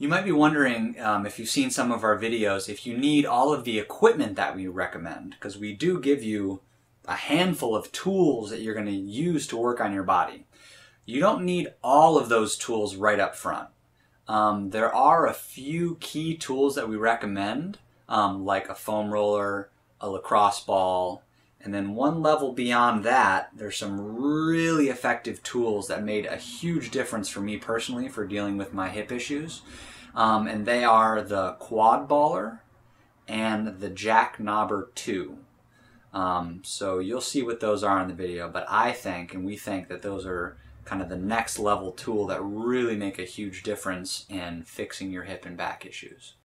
You might be wondering um, if you've seen some of our videos, if you need all of the equipment that we recommend, because we do give you a handful of tools that you're going to use to work on your body. You don't need all of those tools right up front. Um, there are a few key tools that we recommend, um, like a foam roller, a lacrosse ball, and then one level beyond that, there's some really effective tools that made a huge difference for me personally for dealing with my hip issues. Um, and they are the Quad Baller and the Jack Knobber 2. Um, so you'll see what those are in the video, but I think, and we think that those are kind of the next level tool that really make a huge difference in fixing your hip and back issues.